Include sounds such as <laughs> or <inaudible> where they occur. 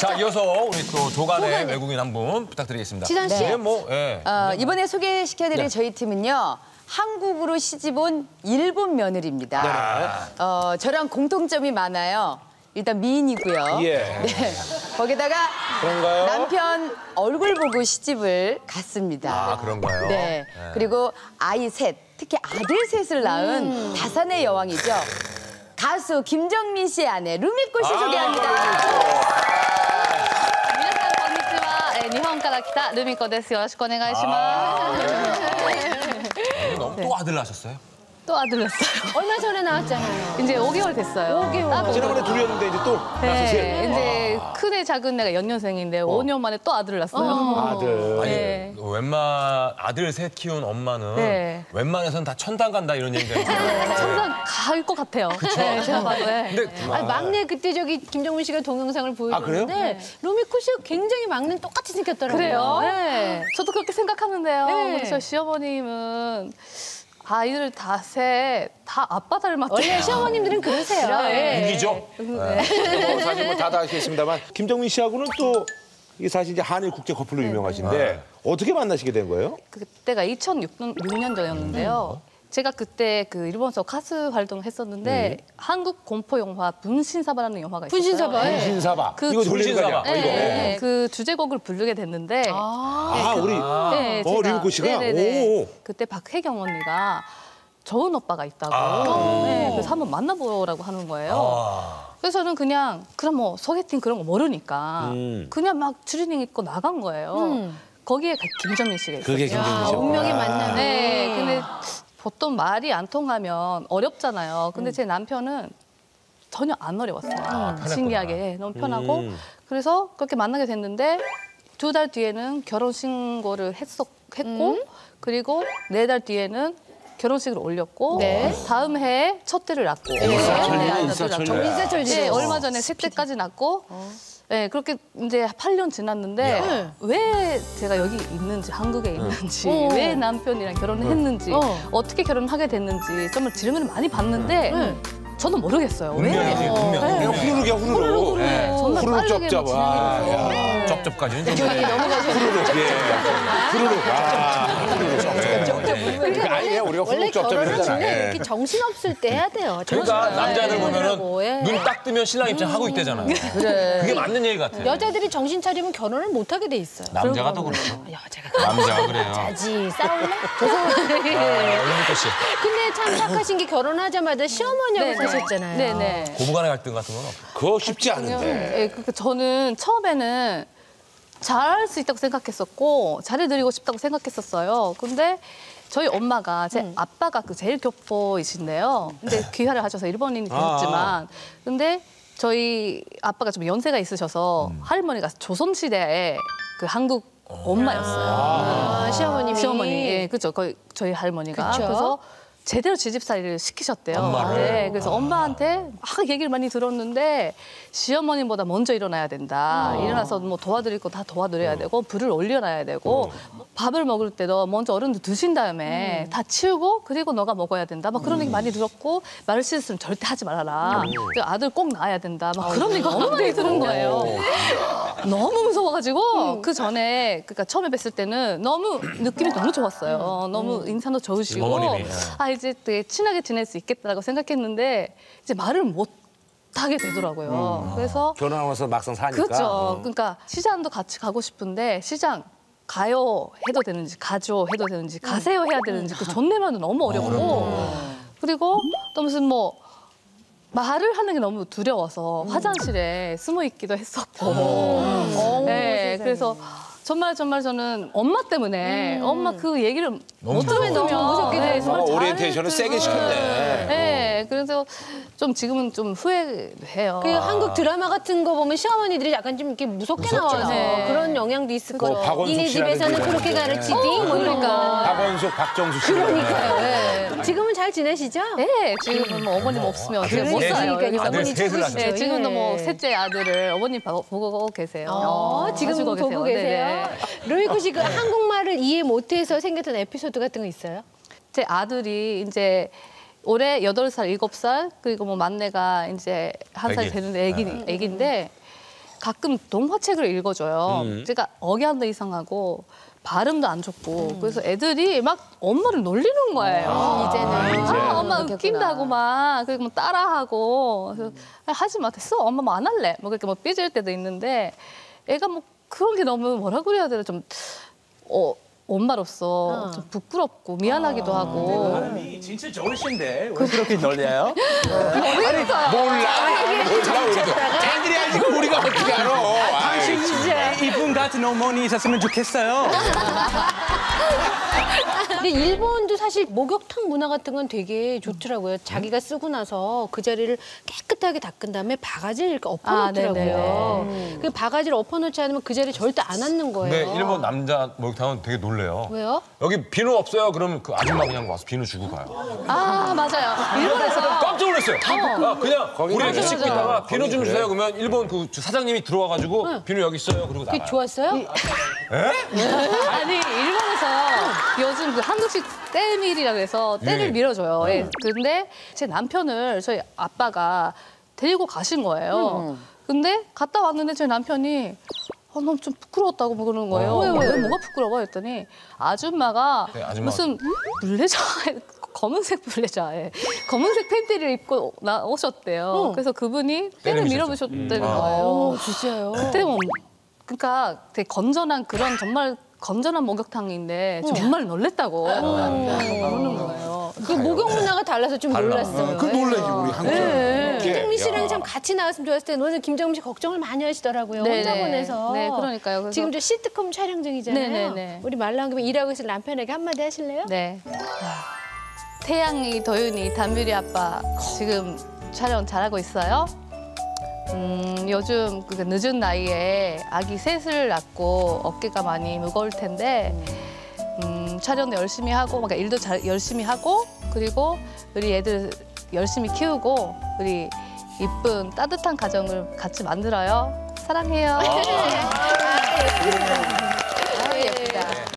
자, 이어서 우리 또 조간의 외국인 한 분 부탁드리겠습니다. 지선 씨? 이게 뭐, 예. 어, 이번에 소개시켜드릴 네. 저희 팀은요. 한국으로 시집온 일본 며느리입니다. 어, 저랑 공통점이 많아요. 일단 미인이고요. 예. 네. 거기다가 그런가요? 남편 얼굴 보고 시집을 갔습니다. 아, 그런가요? 네. 그리고 아이 셋, 특히 아들 셋을 낳은 음. 다산의 여왕이죠. 가수 김정민 씨의 아내 루미코 씨 소개합니다. えー日本から来たルミコです。よろしくお願いします。 너무 또 아들 낳으셨어요? 또 아들 낳았어요. 얼마 전에 나왔잖아요. 이제 5개월 됐어요. 5개월. 딱 지난번에 둘이었는데 이제 또 네, 이제 큰애 작은 애가 연년생인데 5년 만에 또 아들을 낳았어요. 아들. 아니, 네. 웬만 아들 셋 키운 엄마는 네. 웬만해선 다 천당 간다 이런 얘기가 있어요. 천상 갈것 같아요. 네, 제가 봐도. 네. 근데 아니, 막내 그때 저기 김정민 씨가 동영상을 보여줬는데 그래요? 로미코 씨가 굉장히 막내 똑같이 생겼더라고요. 그래요? 네. 저도 그렇게 생각하는데요. 네. 우리 저 시어머님은 아이들 다셋 다 아빠 닮았대요. 원래 시어머님들은 그러세요. 네. 무기죠? 뭐 사실 뭐 다들 아시겠습니다만 김정민 씨하고는 또 이게 사실 이제 한일 국제 커플로 유명하신데 어떻게 만나시게 된 거예요? 그때가 2006년 6년 전이었는데요. 제가 그때 그 일본에서 가수 활동을 했었는데 한국 공포 영화 분신사바라는 영화가 있었어요. 분신사바. 네. 신사바. 그 이거? 분신사바. 이거. 네, 그 주제곡을 부르게 됐는데 아, 우리 네, 어, 리미코 씨가? 네네네. 오. 그때 박혜경 언니가 좋은 오빠가 있다고 아. 네, 그래서 한번 만나보라고 하는 거예요. 아, 그래서 저는 그냥 그럼 뭐 소개팅 그런 거 모르니까 음. 그냥 막 추리닝 입고 나간 거예요. 음. 거기에 김정민 씨가 있었어요. 그게 김정민 아, 씨. 운명의 만남. 네, 근데 보통 말이 안 통하면 어렵잖아요. 음. 근데 제 남편은 전혀 안 어려웠어요. 편했구나. 신기하게 너무 편하고 음. 그래서 그렇게 만나게 됐는데 두 달 뒤에는 결혼 신고를 했었 했고 음. 그리고 네 달 뒤에는 결혼식을 올렸고 네. 다음 해에 첫째를 낳고 일사천리네, 네, 아이를 일사천리. 낳고. 일사천리. 네, 얼마 전에 셋째까지 낳고 네, 그렇게 이제 8년 지났는데 네. 왜 제가 여기 있는지 한국에 있는지 어. 왜 남편이랑 결혼을 했는지 어. 어. 떻게 결혼하게 됐는지 정말 질문을 많이 받는데 네. 저는 모르겠어요. 운명이지, 왜? 운명. 그냥 운명. 후루룩이야, 후루룩. 네. 정말 후루룩 빠르게. 뭐 아, 진행해서. 야. 쩝쩝까지는 좀. 후루룩. 예. 후루룩. 아, 후루룩 아니, 우리가 원래 후루룩 쩝쩝 결혼은 하잖아. 중에 예. 이렇게 정신 없을 때 해야 돼요. 그러니까 정신 남자들 때 보면은 되고, 예. 눈딱 뜨면 신랑 입장 하고 있대잖아요. 그래. 그게 맞는 얘기 같아요. 여자들이 정신 차리면 결혼을 못 하게 돼 있어요. 남자가 더 그렇죠. 여자가 남자가 그래요. 가지 싸울래? <laughs> 얼른부터 씨. 근데 참 착하신 게 결혼하자마자 시어머니하고 사셨잖아요. 네네. 고부간의 갈등 같은 건 없고. 그거 쉽지 않은데. 네, 그 저는 처음에는 잘할 수 있다고 생각했었고 잘해드리고 싶다고 생각했었어요. 근데 저희 엄마가 제 음. 아빠가 그 제일 교포이신데요. 근데 귀화를 하셔서 일본인이 되셨지만, 근데 저희 아빠가 좀 연세가 있으셔서 할머니가 조선 시대에 그 한국 엄마였어요. 아, 시어머님이. 시어머니, 예, 그죠. 거의 저희 할머니가. 그쵸. 그래서 제대로 지집살이를 시키셨대요. 엄마를? 네, 그래서 엄마한테 막 얘기를 많이 들었는데 시어머님보다 먼저 일어나야 된다. 일어나서 뭐 도와드릴 거 다 도와드려야 되고 불을 올려놔야 되고 밥을 먹을 때도 먼저 어른들 드신 다음에 다 치우고 그리고 너가 먹어야 된다. 막 그런 얘기 많이 들었고 말 실수는 절대 하지 말아라. 그리고 아들 꼭 낳아야 된다. 막 그런 얘기 너무 많이 들은 거예요. 너무 무서워가지고 그 전에 그러니까 처음에 뵀을 때는 너무 느낌이 너무 좋았어요. 너무 인상도 좋으시고 어머님이. 아 이제 되게 친하게 지낼 수 있겠다라고 생각했는데 이제 말을 못 하게 되더라고요. 그래서 결혼하고 나서 막상 사니까. 그렇죠. 그러니까 시장도 같이 가고 싶은데 시장 가요 해도 되는지 가죠 해도 되는지 가세요 해야 되는지 그 존댓말도 너무 어렵고 그리고 또 무슨 뭐 말을 하는 게 너무 두려워서 화장실에 숨어 있기도 했었고 네, 그래서 정말 정말 저는 엄마 때문에 엄마 그 얘기를 못 들으면 너무 무섭게 돼. 엄마가 오리엔테이션을 세게 시켰네. 네, 그래서 좀 지금은 좀 후회해요. 그 한국 드라마 같은 거 보면 시어머니들이 약간 좀 이렇게 무섭게 무섭죠. 나와서 네. 그런 영향도 있을 뭐 거예요. 박원숙 니네 집에서는 그렇게 이런 데. 뭐 이런 거. 박원숙, 박정수 씨. 그러니까요. 네. 지금은 잘 지내시죠? 네, 지금은 뭐 어머님 없으면 어떻게 못. 그러니까. 아들 어머니 죽으시죠. 네, 지금도 뭐 예. 셋째 아들을 어머님 봐- 보고 계세요. 어, 지금 보고 네, 계세요. 네. 로이코 씨그 한국말을 이해 못해서 생겼던 에피소드 같은 거 있어요? 제 아들이 이제 올해 여덟 살 일곱 살 그리고 뭐 막내가 이제 한 살. 되는데 애기, 애기인데 가끔 동화책을 읽어줘요. 음. 제가 억양도 이상하고 발음도 안 좋고 음. 그래서 애들이 막 엄마를 놀리는 거예요. 이제는. 아, 엄마 그렇겠구나. 웃긴다고 막 그리고 뭐 따라하고 그래서 아, 하지 마 됐어 엄마 뭐 안 할래 뭐 그렇게 뭐 삐질 때도 있는데 애가 뭐 그런 게 너무 뭐라 그래야 되나 좀 어, 엄마로서 좀 부끄럽고 미안하기도 하고 사람이 진짜 좋으신데 왜 그렇게 놀려요? 몰라. 몰라. 그래도. 자기들이 알지 우리가 어떻게 이분 같은 어머니 있었으면 좋겠어요. <laughs> 근데 일본도 사실 목욕탕 문화 같은 건 되게 좋더라고요. 자기가 쓰고 나서 그 자리를 깨끗하게 닦은 다음에 바가지를 이렇게 아, 네네네. 엎어놓더라고요. 그 바가지를 엎어놓지 않으면 그 자리 절대 안 앉는 거예요. 근데 일본 남자 목욕탕은 되게 놀래요. 왜요? 여기 비누 없어요? 그러면 그 아줌마 그냥 와서 비누 주고 가요. 아 맞아요 일본에서 깜짝 놀랐어요. 아, 그냥 우리. 이렇게 씻고 있다가 비누 좀 주세요. 그러면 일본 그 사장님이 들어와가지고 비누 여기 있어요. 그리고 그게 나가요. 좋았어요? 아니 일본에서 요즘 그 한국식 때밀이라고 해서 때를 예. 밀어줘요. 예. 근데 제 남편을 저희 아빠가 데리고 가신 거예요. 근데 갔다 왔는데 저희 남편이 어, 너무 좀 부끄러웠다고 뭐 그러는 거예요. 왜, 왜, 뭐가 부끄러워? 했더니 아줌마가 네, 무슨 블레저 <laughs> 검은색 블레저에 검은색 팬티를 입고 나오셨대요. 그래서 그분이 때를 밀어보셨다는 아. 거예요. 오, 진짜요? 그때 뭐 그러니까 되게 건전한 그런 정말 건전한 목욕탕인데 정말 놀랬다고 그러는 거예요. 그 목욕 문화가 달라서 좀 놀랐어요. 그 놀래지 우리 한국 사람. 김정민 씨랑 참 같이 나왔으면 좋았을 텐데 오늘 김정민 씨 걱정을 많이 하시더라고요. 네네. 혼자 보내서. 네, 그러니까요. 그래서- 지금 저 시트콤 촬영 중이잖아요. 네네네. 우리 말 나온 김에 일하고 있을 남편에게 한마디 하실래요? 네. 태양이, 도윤이, 단비리 아빠 지금 촬영 잘하고 있어요. 음, 요즘 그 늦은 나이에 아기 셋을 낳고 어깨가 많이 무거울 텐데 음, 촬영도 열심히 하고 그러니까 일도 잘 열심히 하고 그리고 우리 애들 열심히 키우고 우리 이쁜 따뜻한 가정을 같이 만들어요. 사랑해요. 아, <laughs> 예.